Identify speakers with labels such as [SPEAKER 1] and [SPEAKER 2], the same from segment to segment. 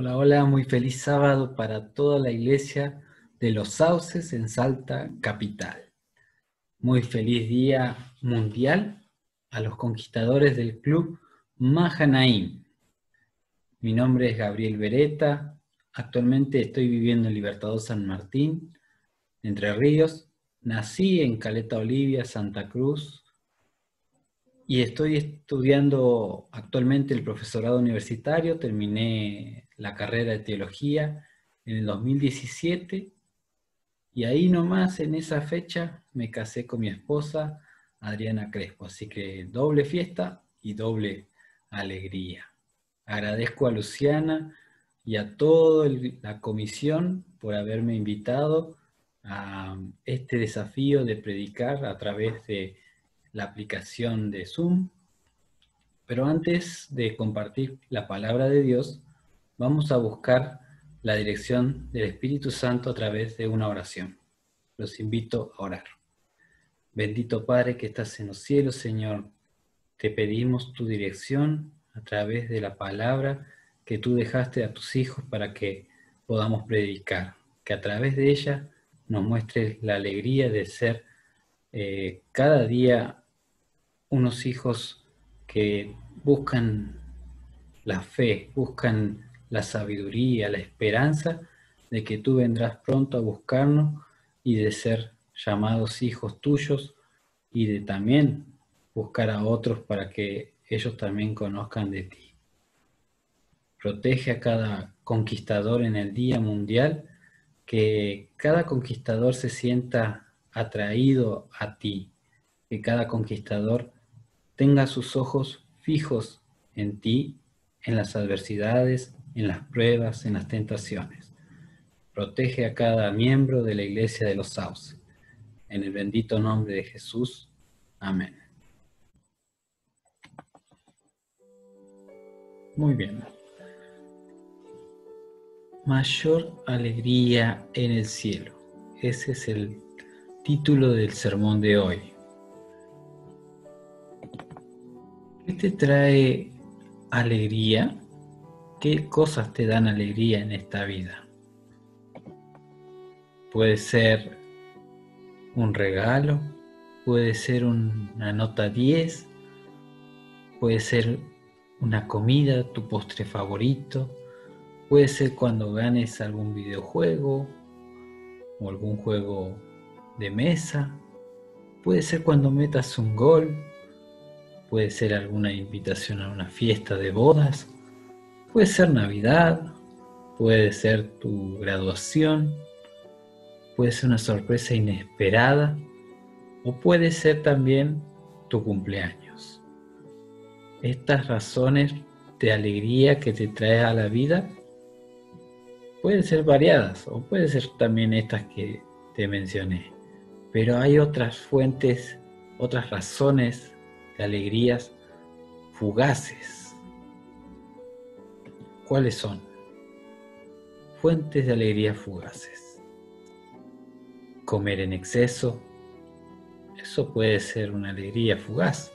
[SPEAKER 1] Hola, hola, muy feliz sábado para toda la iglesia de los sauces en Salta Capital. Muy feliz día mundial a los conquistadores del club Mahanaim. Mi nombre es Gabriel Beretta, actualmente estoy viviendo en Libertador San Martín, Entre Ríos. Nací en Caleta Olivia, Santa Cruz, y estoy estudiando actualmente el profesorado universitario, terminé la carrera de teología en el 2017 y ahí nomás en esa fecha me casé con mi esposa Adriana Crespo, así que doble fiesta y doble alegría. Agradezco a Luciana y a toda la comisión por haberme invitado a este desafío de predicar a través de la aplicación de Zoom. Pero antes de compartir la palabra de Dios, vamos a buscar la dirección del Espíritu Santo a través de una oración. Los invito a orar. Bendito Padre que estás en los cielos, Señor, te pedimos tu dirección a través de la palabra que tú dejaste a tus hijos para que podamos predicar, que a través de ella nos muestres la alegría de ser eh, cada día unos hijos que buscan la fe, buscan la sabiduría, la esperanza de que tú vendrás pronto a buscarnos y de ser llamados hijos tuyos y de también buscar a otros para que ellos también conozcan de ti. Protege a cada conquistador en el Día Mundial, que cada conquistador se sienta atraído a ti, que cada conquistador tenga sus ojos fijos en ti, en las adversidades, en las pruebas, en las tentaciones. Protege a cada miembro de la iglesia de los sauces. En el bendito nombre de Jesús. Amén. Muy bien. Mayor alegría en el cielo. Ese es el título del sermón de hoy. ¿Qué te trae alegría? ¿Qué cosas te dan alegría en esta vida? Puede ser un regalo, puede ser una nota 10, puede ser una comida, tu postre favorito, puede ser cuando ganes algún videojuego o algún juego de mesa, puede ser cuando metas un gol, puede ser alguna invitación a una fiesta de bodas Puede ser Navidad, puede ser tu graduación, puede ser una sorpresa inesperada o puede ser también tu cumpleaños. Estas razones de alegría que te trae a la vida pueden ser variadas o pueden ser también estas que te mencioné. Pero hay otras fuentes, otras razones de alegrías fugaces ¿Cuáles son? Fuentes de alegría fugaces. Comer en exceso. Eso puede ser una alegría fugaz.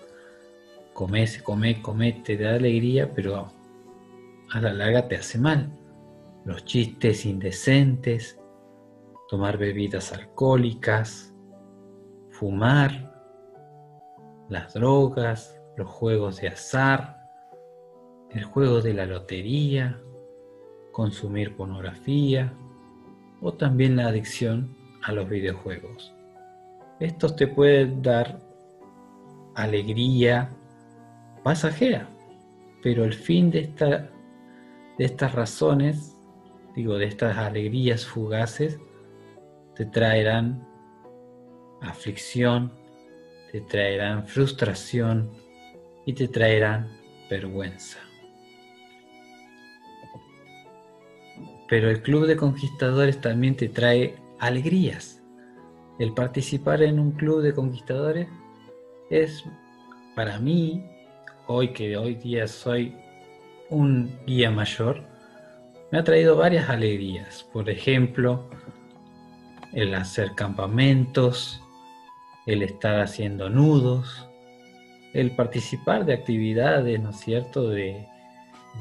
[SPEAKER 1] Comer, come, come, te da alegría, pero a la larga te hace mal. Los chistes indecentes, tomar bebidas alcohólicas, fumar, las drogas, los juegos de azar, el juego de la lotería, consumir pornografía o también la adicción a los videojuegos. Estos te pueden dar alegría pasajera, pero el fin de, esta, de estas razones, digo, de estas alegrías fugaces, te traerán aflicción, te traerán frustración y te traerán vergüenza. Pero el club de conquistadores también te trae alegrías. El participar en un club de conquistadores es para mí, hoy que hoy día soy un guía mayor, me ha traído varias alegrías. Por ejemplo, el hacer campamentos, el estar haciendo nudos, el participar de actividades, ¿no es cierto?, de,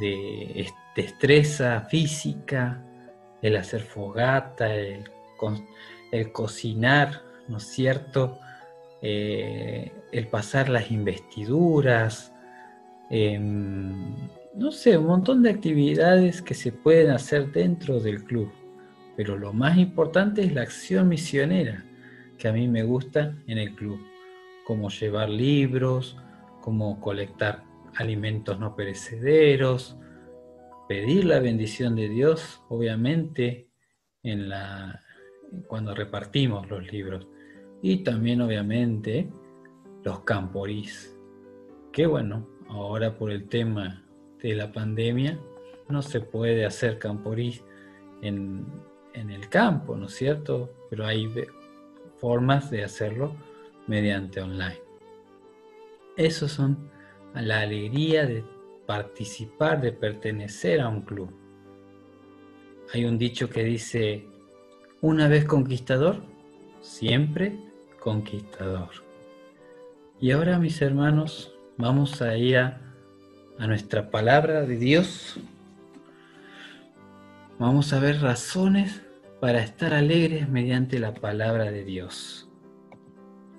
[SPEAKER 1] de destreza física, el hacer fogata, el, cocinar, ¿no es cierto? Eh, el pasar las investiduras, em, no sé, un montón de actividades que se pueden hacer dentro del club. Pero lo más importante es la acción misionera que a mí me gusta en el club, como llevar libros, como colectar alimentos no perecederos, pedir la bendición de Dios, obviamente, en la, cuando repartimos los libros. Y también, obviamente, los camporís. Que bueno, ahora por el tema de la pandemia, no se puede hacer camporís en, en el campo, ¿no es cierto? Pero hay formas de hacerlo mediante online. Esos son la alegría de participar, de pertenecer a un club. Hay un dicho que dice, una vez conquistador, siempre conquistador. Y ahora, mis hermanos, vamos a ir a, a nuestra palabra de Dios. Vamos a ver razones para estar alegres mediante la palabra de Dios.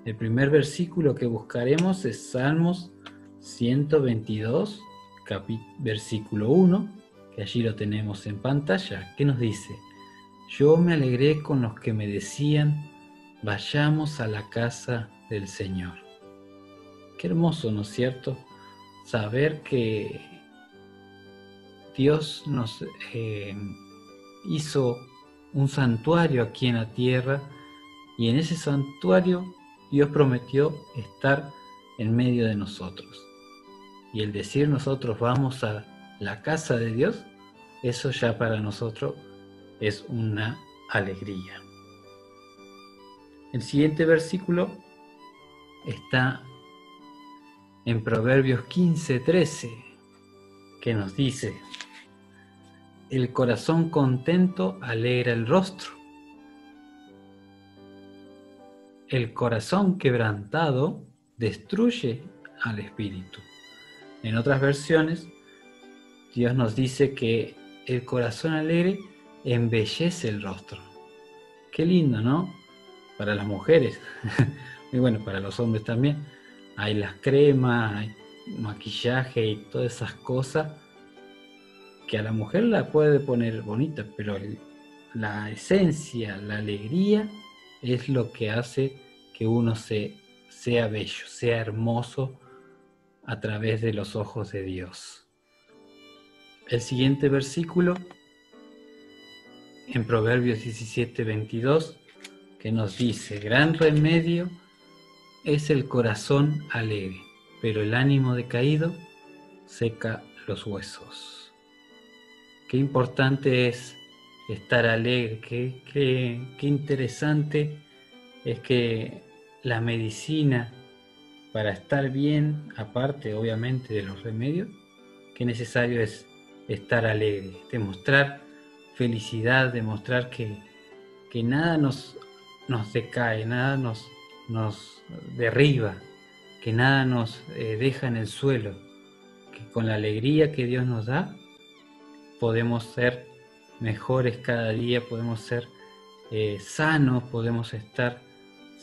[SPEAKER 1] El primer versículo que buscaremos es Salmos 122, versículo 1, que allí lo tenemos en pantalla, que nos dice, yo me alegré con los que me decían, vayamos a la casa del Señor. Qué hermoso, ¿no es cierto? Saber que Dios nos eh, hizo un santuario aquí en la tierra y en ese santuario Dios prometió estar en medio de nosotros. Y el decir nosotros vamos a la casa de Dios, eso ya para nosotros es una alegría. El siguiente versículo está en Proverbios 15, 13, que nos dice, el corazón contento alegra el rostro. El corazón quebrantado destruye al espíritu. En otras versiones, Dios nos dice que el corazón alegre embellece el rostro. Qué lindo, ¿no? Para las mujeres. y bueno, para los hombres también. Hay las cremas, hay maquillaje y todas esas cosas que a la mujer la puede poner bonita, pero la esencia, la alegría es lo que hace que uno se, sea bello, sea hermoso a través de los ojos de Dios. El siguiente versículo, en Proverbios 17, 22, que nos dice, gran remedio es el corazón alegre, pero el ánimo decaído seca los huesos. Qué importante es estar alegre, qué, qué interesante es que la medicina para estar bien, aparte obviamente de los remedios, que necesario es estar alegre, demostrar felicidad, demostrar que, que nada nos, nos decae, nada nos, nos derriba, que nada nos eh, deja en el suelo, que con la alegría que Dios nos da podemos ser mejores cada día, podemos ser eh, sanos, podemos estar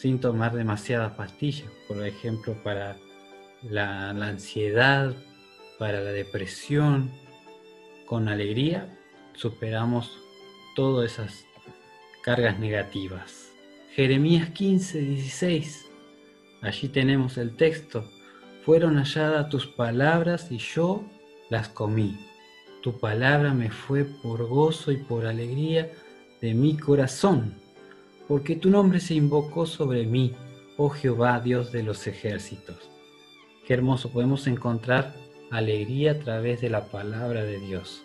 [SPEAKER 1] sin tomar demasiadas pastillas, por ejemplo, para la, ansiedad, para la depresión. Con alegría superamos todas esas cargas negativas. Jeremías 15, 16. Allí tenemos el texto. Fueron halladas tus palabras y yo las comí. Tu palabra me fue por gozo y por alegría de mi corazón porque tu nombre se invocó sobre mí, oh Jehová, Dios de los ejércitos. Qué hermoso, podemos encontrar alegría a través de la palabra de Dios.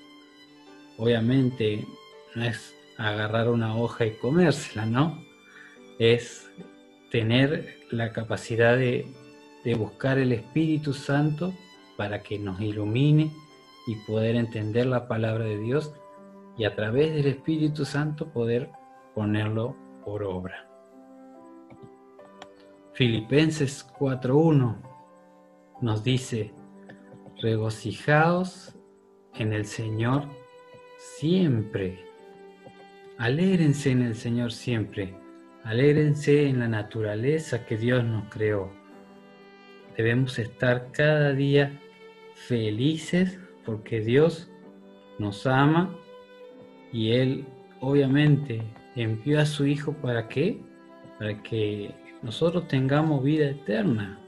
[SPEAKER 1] Obviamente no es agarrar una hoja y comérsela, ¿no? Es tener la capacidad de, buscar el Espíritu Santo para que nos ilumine y poder entender la palabra de Dios y a través del Espíritu Santo poder ponerlo por obra. Filipenses 4.1 nos dice, regocijaos en el Señor siempre. Alégrense en el Señor siempre. Alégrense en la naturaleza que Dios nos creó. Debemos estar cada día felices porque Dios nos ama y Él obviamente envió a su Hijo para qué? Para que nosotros tengamos vida eterna.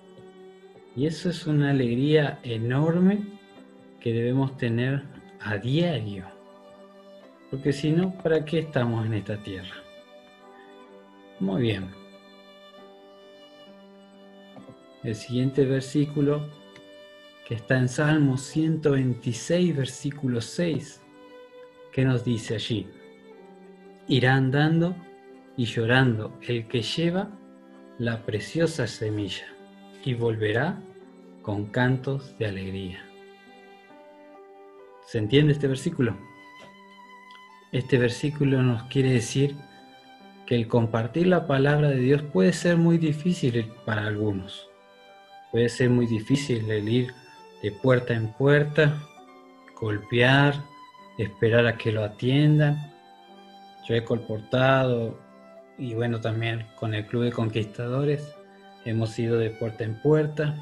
[SPEAKER 1] Y eso es una alegría enorme que debemos tener a diario. Porque si no, ¿para qué estamos en esta tierra? Muy bien. El siguiente versículo que está en Salmo 126, versículo 6, que nos dice allí, irá andando y llorando el que lleva la preciosa semilla y volverá con cantos de alegría. ¿Se entiende este versículo? Este versículo nos quiere decir que el compartir la palabra de Dios puede ser muy difícil para algunos. Puede ser muy difícil el ir de puerta en puerta, golpear, esperar a que lo atiendan. Yo he colportado y bueno, también con el Club de Conquistadores hemos ido de puerta en puerta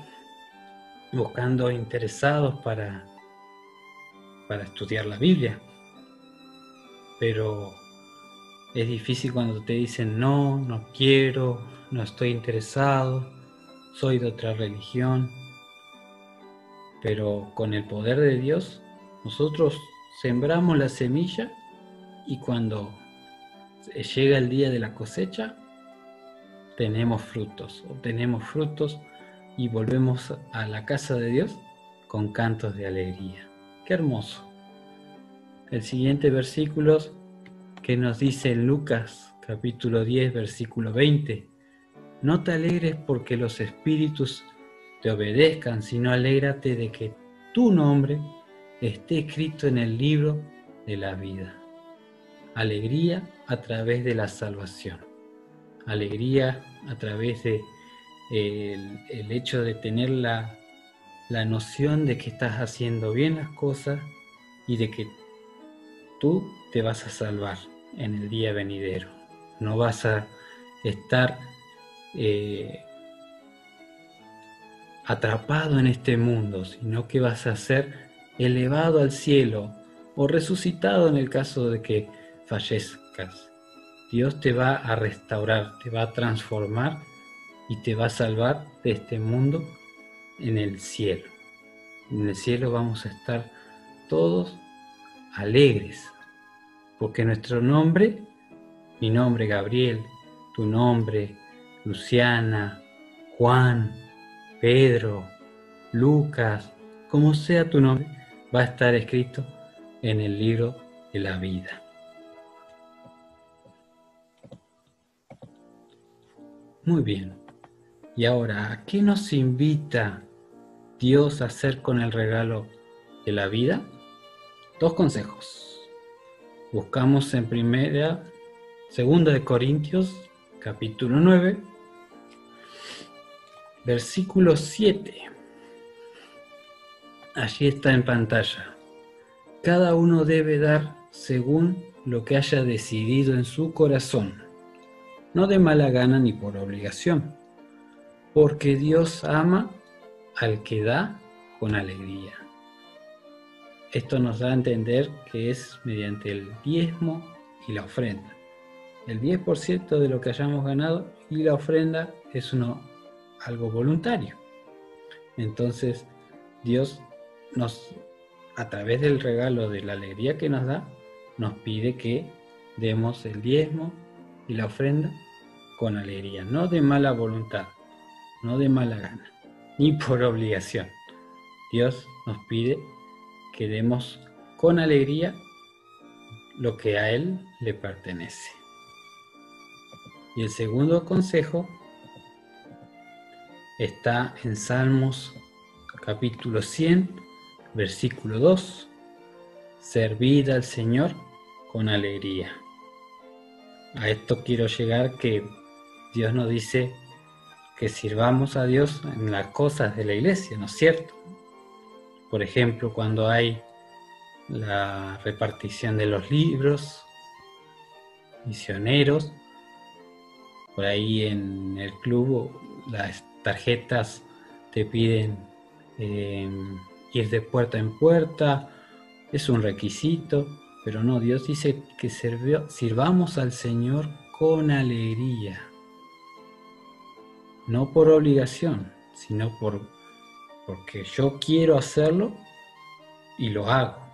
[SPEAKER 1] buscando interesados para, para estudiar la Biblia. Pero es difícil cuando te dicen no, no quiero, no estoy interesado, soy de otra religión. Pero con el poder de Dios, nosotros sembramos la semilla y cuando llega el día de la cosecha, tenemos frutos, obtenemos frutos y volvemos a la casa de Dios con cantos de alegría. Qué hermoso. El siguiente versículo que nos dice Lucas capítulo 10 versículo 20. No te alegres porque los espíritus te obedezcan, sino alégrate de que tu nombre esté escrito en el libro de la vida. Alegría a través de la salvación. Alegría a través de el, hecho de tener la, la noción de que estás haciendo bien las cosas y de que tú te vas a salvar en el día venidero. No vas a estar eh, atrapado en este mundo, sino que vas a ser elevado al cielo o resucitado en el caso de que fallezcas. Dios te va a restaurar, te va a transformar y te va a salvar de este mundo en el cielo. En el cielo vamos a estar todos alegres, porque nuestro nombre, mi nombre Gabriel, tu nombre Luciana, Juan, Pedro, Lucas, como sea tu nombre, va a estar escrito en el libro de la vida. Muy bien. Y ahora, ¿a qué nos invita Dios a hacer con el regalo de la vida? Dos consejos. Buscamos en primera, segunda de Corintios, capítulo 9, versículo 7. Allí está en pantalla. Cada uno debe dar según lo que haya decidido en su corazón, no de mala gana ni por obligación, porque Dios ama al que da con alegría. Esto nos da a entender que es mediante el diezmo y la ofrenda el 10% de lo que hayamos ganado y la ofrenda es algo voluntario. Entonces, Dios nos, a través del regalo de la alegría que nos da, nos pide que demos el diezmo y la ofrenda con alegría, no de mala voluntad, no de mala gana, ni por obligación. Dios nos pide que demos con alegría lo que a Él le pertenece. Y el segundo consejo está en Salmos capítulo 100, versículo 2. Servid al Señor con alegría. A esto quiero llegar que Dios nos dice que sirvamos a Dios en las cosas de la iglesia, ¿no es cierto? Por ejemplo, cuando hay la repartición de los libros, misioneros. Por ahí en el club las tarjetas te piden eh, ir de puerta en puerta, es un requisito, pero no, Dios dice que sirvamos al Señor con alegría, no por obligación, sino por, porque yo quiero hacerlo y lo hago.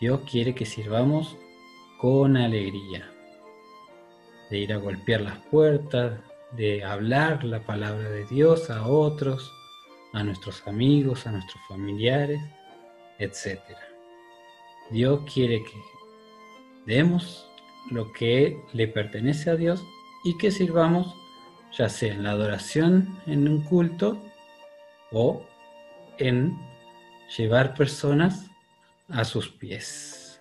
[SPEAKER 1] Dios quiere que sirvamos con alegría, de ir a golpear las puertas, de hablar la palabra de Dios a otros, a nuestros amigos, a nuestros familiares, etc. Dios quiere que demos lo que le pertenece a Dios y que sirvamos ya sea en la adoración en un culto o en llevar personas a sus pies.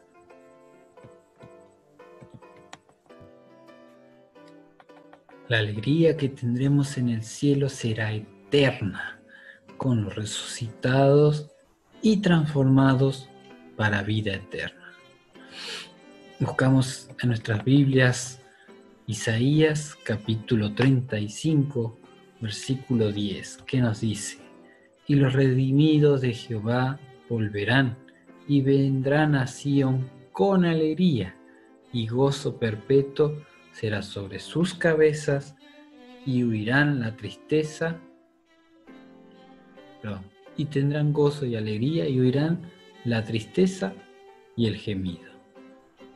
[SPEAKER 1] La alegría que tendremos en el cielo será eterna con los resucitados y transformados para vida eterna. Buscamos en nuestras Biblias Isaías capítulo 35, versículo 10, que nos dice, y los redimidos de Jehová volverán y vendrán a Sión con alegría, y gozo perpetuo será sobre sus cabezas, y huirán la tristeza, y tendrán gozo y alegría, y huirán la tristeza y el gemido.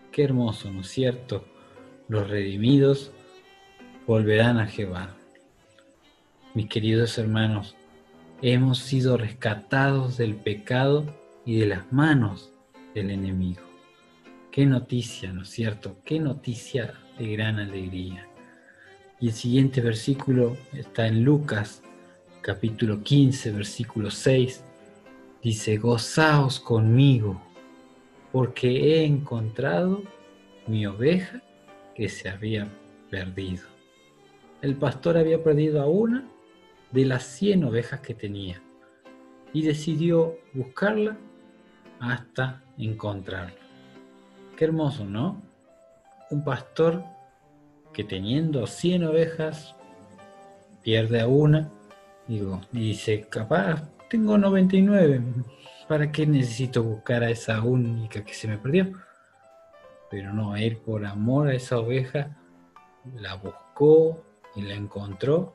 [SPEAKER 1] Qué hermoso, ¿no es cierto? Los redimidos volverán a Jehová. Mis queridos hermanos, hemos sido rescatados del pecado y de las manos del enemigo. Qué noticia, ¿no es cierto? Qué noticia de gran alegría. Y el siguiente versículo está en Lucas, capítulo 15, versículo 6. Dice, gozaos conmigo, porque he encontrado mi oveja que se había perdido. El pastor había perdido a una de las 100 ovejas que tenía y decidió buscarla hasta encontrarla. Qué hermoso, ¿no? Un pastor que teniendo 100 ovejas pierde a una digo, y dice, capaz tengo 99, ¿para qué necesito buscar a esa única que se me perdió? Pero no, él por amor a esa oveja la buscó y la encontró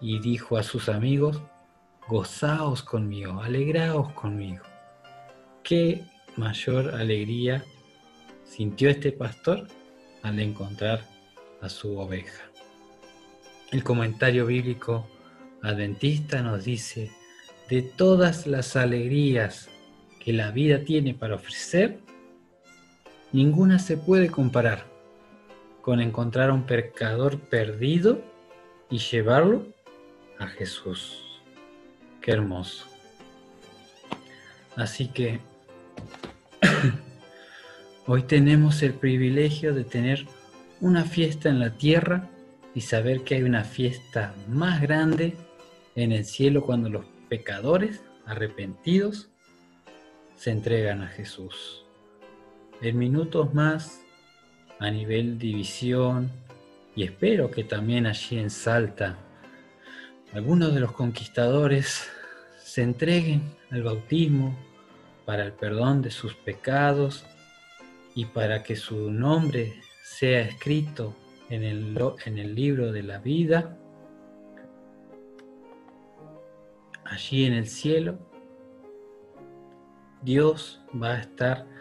[SPEAKER 1] y dijo a sus amigos, gozaos conmigo, alegraos conmigo. ¿Qué mayor alegría sintió este pastor al encontrar a su oveja? El comentario bíblico adventista nos dice, de todas las alegrías que la vida tiene para ofrecer, ninguna se puede comparar con encontrar a un pecador perdido y llevarlo a Jesús. Qué hermoso. Así que hoy tenemos el privilegio de tener una fiesta en la tierra y saber que hay una fiesta más grande en el cielo cuando los pecadores arrepentidos se entregan a Jesús. En minutos más, a nivel división, y espero que también allí en Salta, algunos de los conquistadores se entreguen al bautismo para el perdón de sus pecados y para que su nombre sea escrito en el, en el libro de la vida. Allí en el cielo, Dios va a estar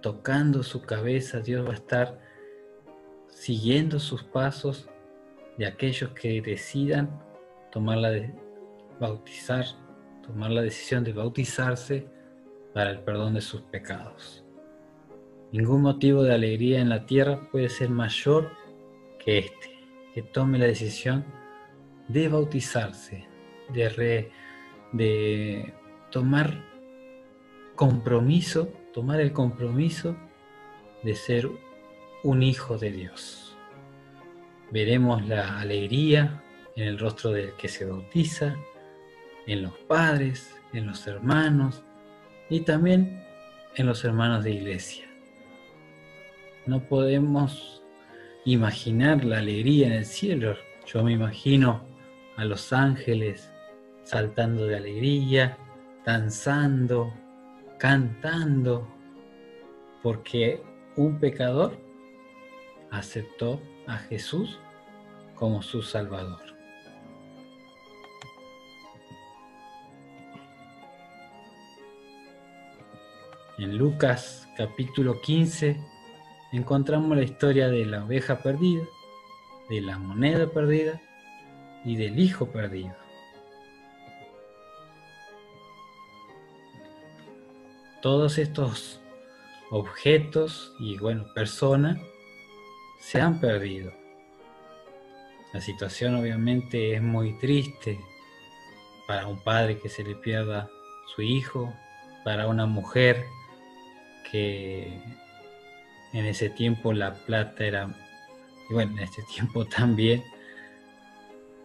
[SPEAKER 1] tocando su cabeza, Dios va a estar siguiendo sus pasos de aquellos que decidan tomar la de bautizar, tomar la decisión de bautizarse para el perdón de sus pecados. Ningún motivo de alegría en la tierra puede ser mayor que este, que tome la decisión de bautizarse, de de tomar compromiso, tomar el compromiso de ser un hijo de Dios. Veremos la alegría en el rostro del que se bautiza, en los padres, en los hermanos y también en los hermanos de iglesia. No podemos imaginar la alegría en el cielo. Yo me imagino a los ángeles saltando de alegría, danzando, cantando, porque un pecador aceptó a Jesús como su Salvador. En Lucas capítulo 15 encontramos la historia de la oveja perdida, de la moneda perdida y del hijo perdido. Todos estos objetos y bueno, personas se han perdido. La situación obviamente es muy triste para un padre que se le pierda su hijo, para una mujer que en ese tiempo la plata era, y bueno, en este tiempo también,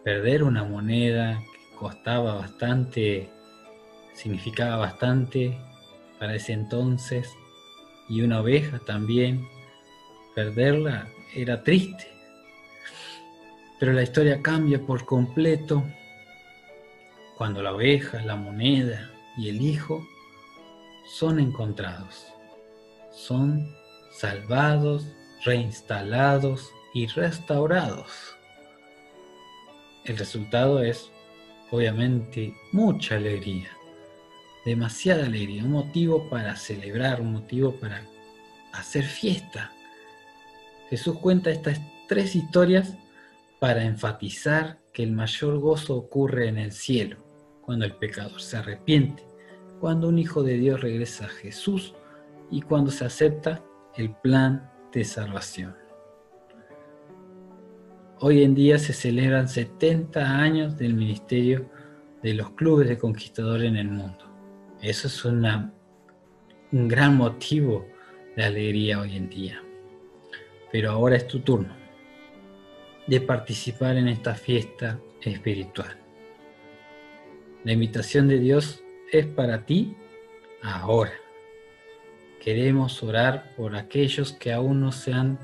[SPEAKER 1] perder una moneda que costaba bastante, significaba bastante para ese entonces, y una oveja también, perderla era triste. Pero la historia cambia por completo cuando la oveja, la moneda y el hijo son encontrados, son salvados, reinstalados y restaurados. El resultado es obviamente mucha alegría, demasiada alegría, un motivo para celebrar, un motivo para hacer fiesta. Jesús cuenta estas tres historias para enfatizar que el mayor gozo ocurre en el cielo, cuando el pecador se arrepiente, cuando un hijo de Dios regresa a Jesús y cuando se acepta el plan de salvación. Hoy en día se celebran 70 años del ministerio de los clubes de conquistadores en el mundo. Eso es un gran motivo de alegría hoy en día. Pero ahora es tu turno de participar en esta fiesta espiritual. La invitación de Dios es para ti ahora. Queremos orar por aquellos que aún no se han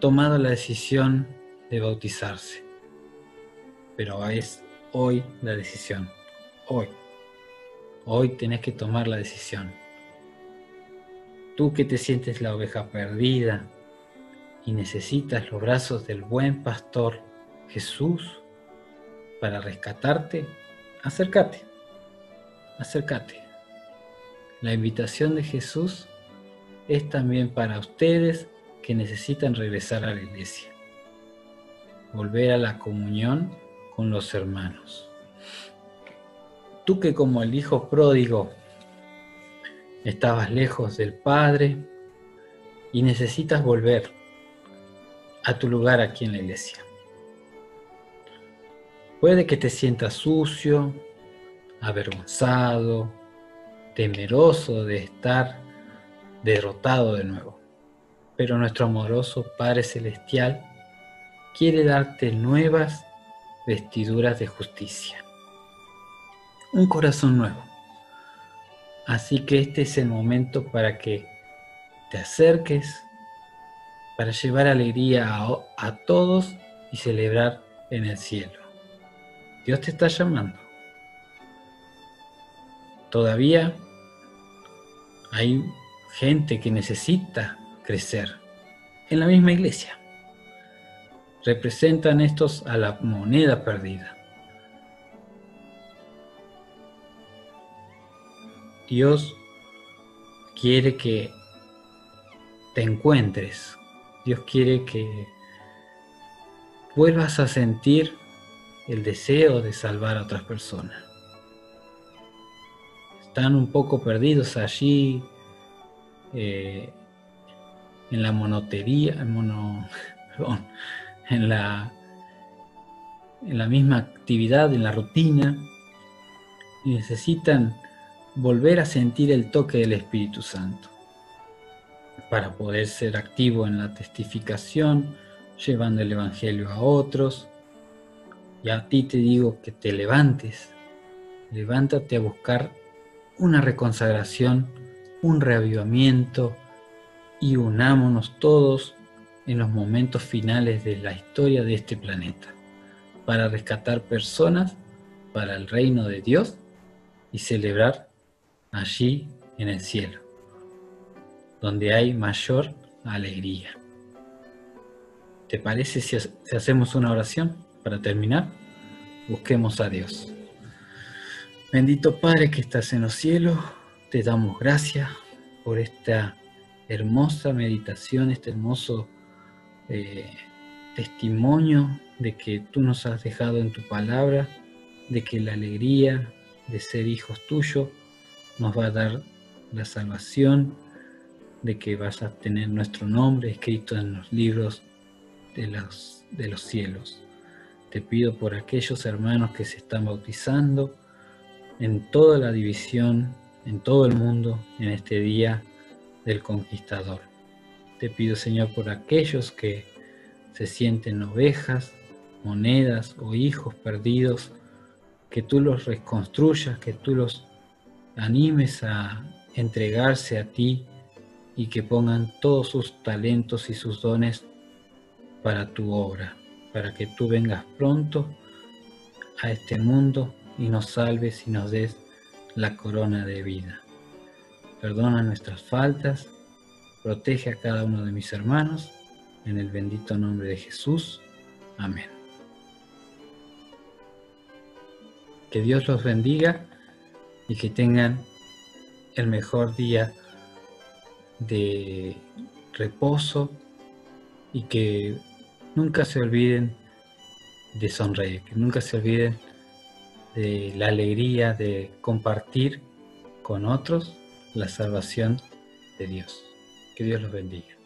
[SPEAKER 1] tomado la decisión de bautizarse. Pero es hoy la decisión. Hoy. Hoy tenés que tomar la decisión. Tú que te sientes la oveja perdida, y necesitas los brazos del buen pastor Jesús para rescatarte, acércate, acércate. La invitación de Jesús es también para ustedes que necesitan regresar a la iglesia, volver a la comunión con los hermanos. Tú que como el hijo pródigo estabas lejos del Padre y necesitas volver a tu lugar aquí en la iglesia. Puede que te sientas sucio, avergonzado, temeroso de estar derrotado de nuevo. Pero nuestro amoroso Padre Celestial quiere darte nuevas vestiduras de justicia. Un corazón nuevo. Así que este es el momento para que te acerques para llevar alegría a, todos y celebrar en el cielo. Dios te está llamando. Todavía hay gente que necesita crecer en la misma iglesia. Representan estos a la moneda perdida. Dios quiere que te encuentres Dios quiere que vuelvas a sentir el deseo de salvar a otras personas. Están un poco perdidos allí eh, en la monotería, mono, en, la, en la misma actividad, en la rutina, y necesitan volver a sentir el toque del Espíritu Santo para poder ser activo en la testificación, llevando el Evangelio a otros. Y a ti te digo que te levantes, levántate a buscar una reconsagración un reavivamiento y unámonos todos en los momentos finales de la historia de este planeta para rescatar personas para el reino de Dios y celebrar allí en el cielo, donde hay mayor alegría. ¿Te parece si, hacemos una oración para terminar? Busquemos a Dios. Bendito Padre que estás en los cielos, te damos gracias por esta hermosa meditación, este hermoso eh, testimonio de que tú nos has dejado en tu palabra, de que la alegría de ser hijos tuyos nos va a dar la salvación, de que vas a tener nuestro nombre escrito en los libros de los, de los cielos. Te pido por aquellos hermanos que se están bautizando en toda la división, en todo el mundo, en este día del conquistador. Te pido, Señor, por aquellos que se sienten ovejas, monedas o hijos perdidos, que tú los reconstruyas, que tú los animes a entregarse a ti y que pongan todos sus talentos y sus dones para tu obra, para que tú vengas pronto a este mundo y nos salves y nos des la corona de vida. Perdona nuestras faltas, protege a cada uno de mis hermanos, en el bendito nombre de Jesús. Amén. Que Dios los bendiga y que tengan el mejor día de reposo y que nunca se olviden de sonreír, que nunca se olviden de la alegría de compartir con otros la salvación de Dios. Que Dios los bendiga.